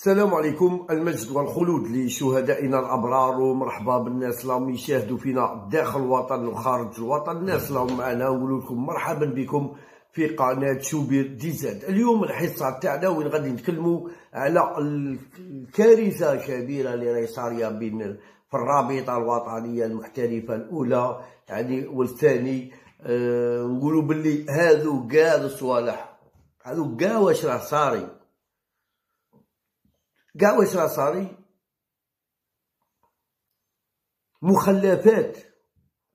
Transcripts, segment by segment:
السلام عليكم. المجد والخلود لشهدائنا الأبرار. ومرحبا بالناس اللي يشاهدوا فينا داخل الوطن وخارج الوطن الناس. اللي معنا نقول لكم مرحبا بكم في قناة شوبير ديزاد اليوم الحصة تاعنا وين غادي نتكلموا على الكارثة الكبيرة اللي راهي صارية بين في الرابطة الوطنية المحترفة الأولى يعني والثاني آه نقولوا باللي هذو كاع الصوالح. هذو كاع واش راه صاري؟ كاع واش راه صاري مخلفات.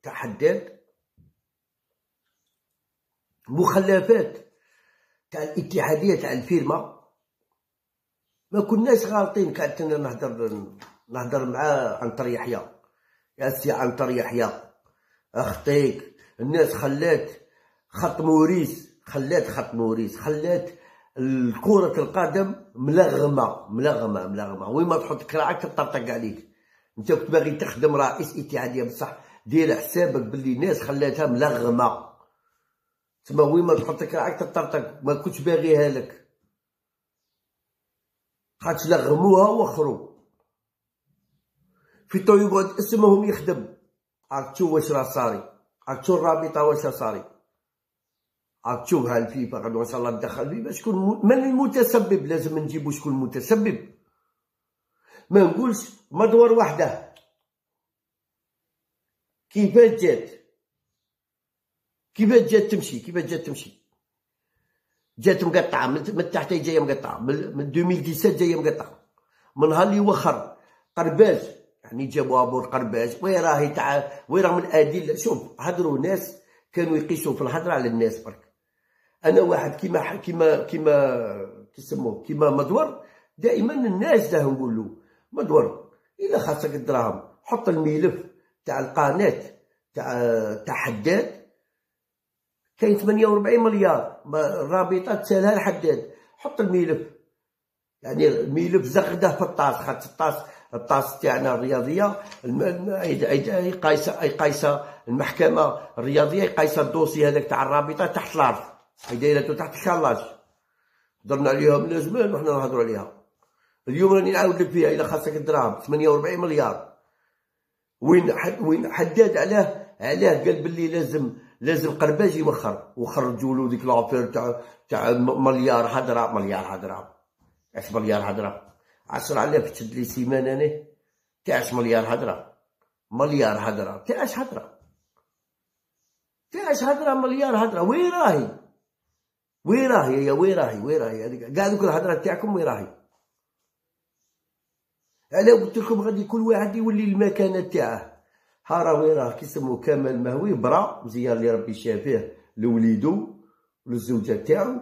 تاع حداد مخلفات. تاع الاتحادية تاع الفيرما. ما كناش غالطين. كانت أنا نهضر نهضر معاه عن طريق يحيى. يا سي عن طريق يحيى. اخطيك الناس خلات خط موريس. خلات خط موريس. خلات كرة القدم ملغمة ملغمة ملغمة. وين ما تحط كراعك تطرطق عليك. أنت كنت باغي تخدم رئيس إتحادية بصح دير حسابك باللي ناس خلاتها ملغمة. تما وين ما تحط كراعك تطرطق ما كنتش باغيها لك. خاطش لغموها وخرو في طيبات اسمهم يخدم. تشوف واش راه صاري؟ تشوف الرابطة واش صاري؟ راك تشوفها الفيفا غادي ان شاء الله تدخل فيفا شكون من المتسبب؟ لازم نجيبو شكون المتسبب. ما نقولش مدور وحده. كيفاش جات؟ كيفاش جات تمشي؟ كيفاش جات تمشي؟ جات مقطعة من تحت جاية مقطعة من 2017 جاية مقطعة. من نهار اللي وخر قرباج يعني جابوها بور قرباج وين راهي تاع وين من الادله شوف هضروا ناس كانوا يقيسوا في الهضره على الناس برك. أنا واحد كيما كيما كيما كيسموه كيما مدور دائما الناس ده نقول له مدور إلا خاصك الدراهم حط الملف تاع القناة تاع تاع حداد. كاين 48 مليار الرابطه تسالها لحداد. حط الملف. يعني الملف زغده في الطاس خاطر الطاس الطاس تاعنا الرياضية قايسه قايسه المحكمة الرياضية قايسه الدوسي هذاك تاع الرابطة تحت الأرض. هي دايرته تحت الشلاج هضرنا عليها من زمان وحنا نهضروا عليها. اليوم راني نعاود لك فيها الا خاصك الدراهم 48 مليار. وين حد وين حداد علاه علاه قال باللي لازم لازم قرباج يوخر وخرجوا له ديك لافير تاع تاع مليار هضرة مليار هضرة. اش مليار هضرة. 10000 تشد لي سيمانة أنا. تاع مليار هضرة. مليار هضرة. تاع هضرة. تاع هضرة مليار هضرة. وين راهي؟ وين راهي يا وين راهي وين راهي كاع دوك الهضرة تاعكم وين راهي أنا قلت لكم غادي كل واحد يولي المكانه تاعه. ها راه وين راه؟ كيسموه كمال مهوي برا مزيان اللي ربي شافيه لوليدو وللزوجه تاعو.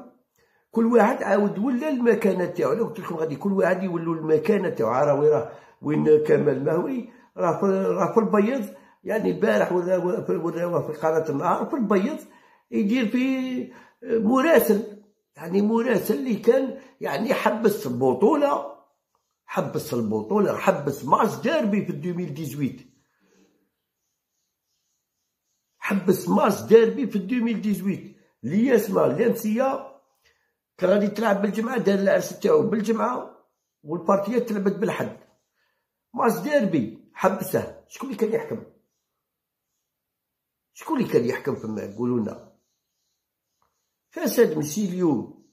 كل واحد عاود ولا المكانه تاعو. قلت لكم غادي كل واحد يولوا المكانه تاعو. راه وين راه؟ وين كمال مهوي؟ راه راه في البيض. يعني البارح وراوه في قناة النهار في البيض يدير في مراسل يعني مراسل اللي كان يعني حبس البطولة حبس البطولة حبس ماتش ديربي في 2018 حبس ماتش ديربي في 2018 اللي اسمها لامسية كان غادي تلعب بالجمعة دار العرس تاعو بالجمعة والبارتيات تلعبت بالحد. ماتش ديربي حبسه. شكون اللي كان يحكم؟ شكون اللي كان يحكم فما قولوا لنا فساد ماشي اليوم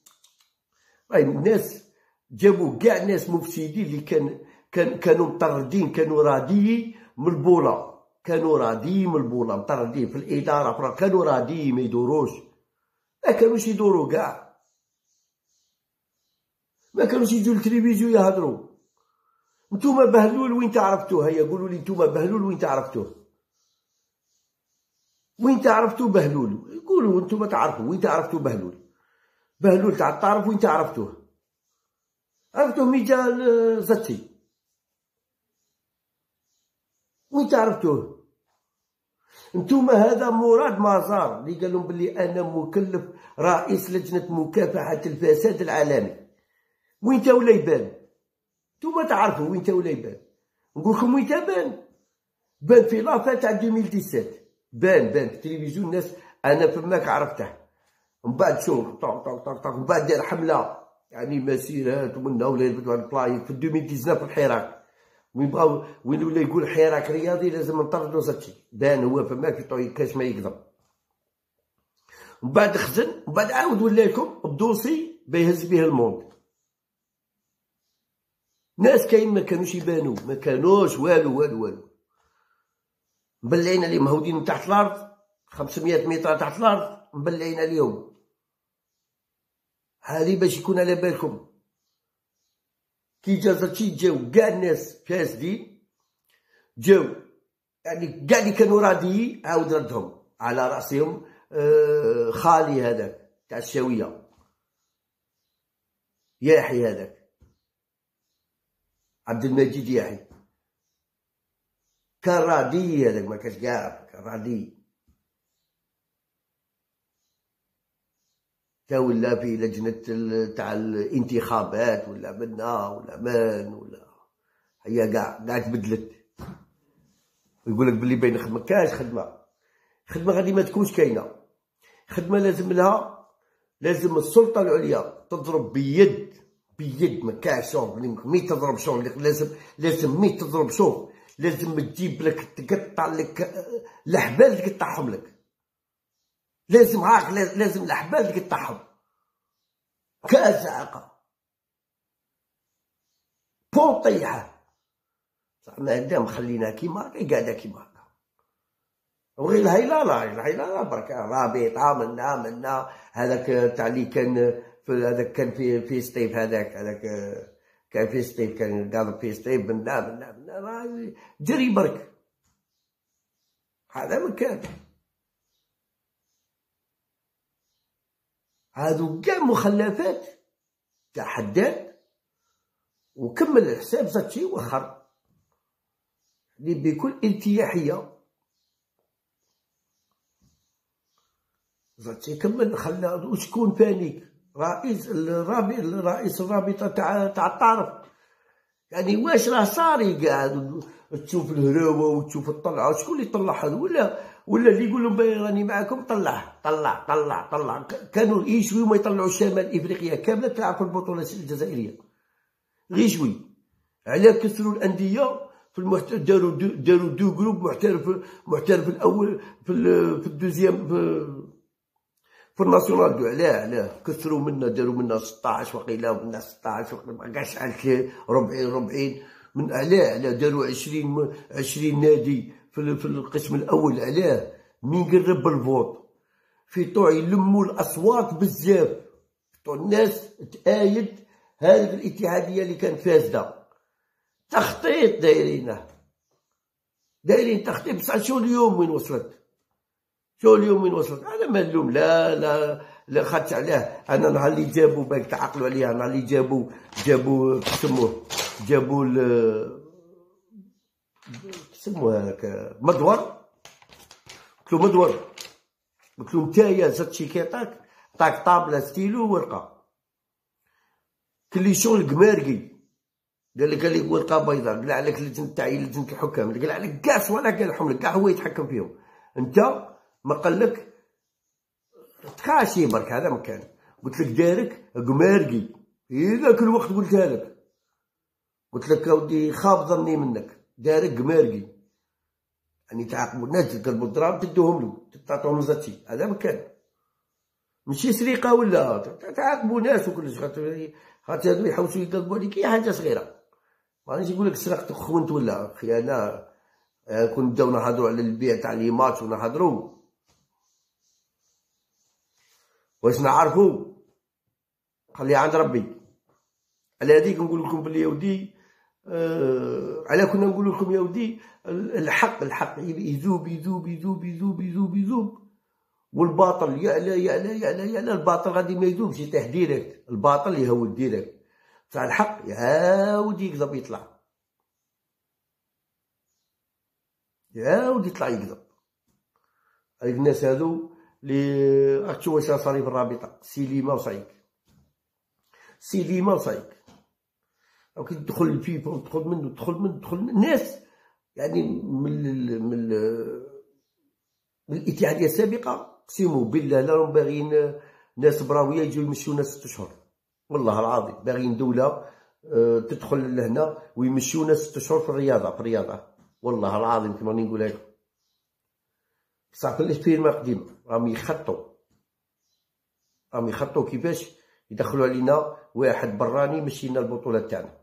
راهي الناس جابوا كاع ناس مفسدين اللي كان كان كانوا مطردين كانوا راضيين من البولة. كانوا راضيين من البولة مطردين في الإدارة كانوا راضيين ما يدوروش. ما كانوش يدوروا كاع. ما كانوش يجوا للتلفزيون يهضروا. نتوما بهلول وين تعرفتوه هيا قولوا لي نتوما بهلول وين تعرفتوه وين تعرفتوا بهلول قولوا أنتم تعرفوا وين تعرفتوا بهلول؟ بهلول تاع الطرف وين تعرفتوه؟ عرفتوه ميجال زتي وين تعرفتوه؟ أنتم هذا مراد مازار اللي قال لهم بلي أنا مكلف رئيس لجنة مكافحة الفساد العالمي. وين تا ولا يبان؟ أنتم تعرفوا وين تا ولا يبان. نقول لكم وين بان؟ بان في لافا تاع 2017 بان بان في التلفزيون الناس أنا فماك عرفته. من بعد شوف طق طق طق طق. من بعد دار حملة يعني مسيرات ومنا ولا البلاي. في 2019 في الحراك. وين بغاو وين ولا يقول حراك رياضي لازم نطردو زاتشي بان هو فماك كاش ما يكذب ومن بعد خزن ومن بعد عاود ولا لكم بدوسي بيهز به الموند ناس كاين ما كانوش يبانو. ما كانوش والو والو والو. مبلعين عليهم مهودين من تحت الأرض. 500 متر تحت الأرض مبلعين عليهم هذه باش يكون على بالكم. كي جا زاتشي جاو كاع الناس فاسدين جاو يعني كاع اللي كانوا راضيين عاود ردهم. على رأسهم آه خالي هذاك تاع الشاوية. ياحي هذاك. عبد المجيد ياحي. كان راضي هذاك ما كاع كان راضي. تا ولا في لجنة تاع الانتخابات ولا منا ولا مان ولا هي كاع كاع تبدلت. ويقول لك بلي بين خدمة كاش خدمة. خدمة غادي ما تكونش كاينة. خدمة لازم لها لازم السلطة العليا تضرب بيد بيد ما كاش شغل. مي تضرب شغل؟ لازم لازم مي تضرب شغل؟ لازم تجيب لك تقطع لك الحبال تقطعهم لك. لازم هاك لازم الحبال تقطعهم كازعقة بون طيحة. زعما هدا مخلينا كيما هكا قاعدة كيما هكا. وغير الهيلاله الهيلاله برك رابطه منا منا هذاك تاع اللي كان في هذاك كان في في ستيف هذاك هذاك كان في ستيف كان قال في ستيف منا منا منا جري برك. هذا مكان. هادو كاع مخلفات تاع حداد وكمل الحساب زاد شي وخر. اللي بكل ارتياحيه زاد شي كمل خلى وشكون فانيك رئيس الرابط رئيس الرابطة تاع تاع الطرف. يعني واش راه صاري قاعد تشوف الهراوه وتشوف الطلعة؟ شكون اللي طلع ولا ولا اللي يقول لهم راني معاكم طلع طلع طلع طلع. كانوا غير شوي ما يطلعوا شمال افريقيا كاملة تلعب في البطولة الجزائرية. غير شوي على كسروا الأندية في المحت... داروا deux... داروا deux groupes محترف محترف الأول في ال... في ال deuxième في في ال nationale deux. علاه علاه. كثروا منا داروا منا 16 وقيلا ومنا 16 وقيلا ما كاش 40 40 من علاه علاه. داروا 20 20 نادي. في, القسم الأول علاه مين قرب الفوت في طوع يلموا الاصوات بزاف طوع الناس تأيد هذه الاتحادية اللي كانت فاسدة. تخطيط دايرينه. دايرين تخطيط بصح شو اليوم وين وصلت؟ شو اليوم وين وصلت؟ أنا ما نلوم لا لا لا خدت عليه. أنا نهار اللي جابوا بالك تعقلوا عليها. نهار اللي جابوا جابوا كسموه جابوا سموه هكا مدور؟ قلت له مدور. قلت له نتايا زدت شيكيطاك طاك طابلة ستيلو ورقة. كلي شغل قمارقي قال لك قال لي ورقة بيضاء. قال عليك لجنة تاعي لجنة الحكام. قال عليك كاع ولا قال لهم لك كاع هو يتحكم فيهم. انت ما قال لك تخاشي برك هذا مكان قلت لك دارك قمارقي ذاك الوقت قلتها لك. قلت لك ودي خاب ظني منك. دارك قمارقي. يعني تعاقبوا الناس تقلبوا الضراب تدوهم له تعطوهم زاتشي هذا مكان ماشي سرقة ولا تعاقبوا ناس وكل شيء خاطر خاطر هادو يحوسوا يقلبوا عليك هي حاجة صغيرة. مانيش نقول لك سرقت خونت ولا خيانة آه، كون نبداو نهضروا على البيع تاع لي ماتش ونهضروا واش نعرفوا خليها عند ربي. على هذيك نقول لكم بلي ودي على كنا نقول لكم يا ودي الحق الحق يذوب يذوب يذوب يذوب يذوب يذوب والباطل يعلى يعلى يعلى يعلى الباطل غادي ما يذوبش يطيح direct الباطل يهود direct بصح الحق يا ودي يكذب يطلع. يا ودي يطلع يكذب هذيك الناس هذو اللي راك تشوف واش صاري في الرابطة. سيليما وصايك سيليما وصايك أو كي تدخل الفيفا وتدخل منه تدخل منه تدخل من الناس يعني من ال من من الاتحاديه السابقة اقسموا بالله لا راهم باغيين ناس براوية يجيو يمشيو ناس ست اشهر والله العظيم باغيين دولة آه، تدخل لهنا ويمشيونا ست شهور في الرياضة في الرياضة. والله العظيم كما راني نقولها لكم بصح كلش فيرما قديمه راهم يخطوا راهم يخطوا كيفاش يدخلوا علينا واحد براني مشينا البطولة تاعنا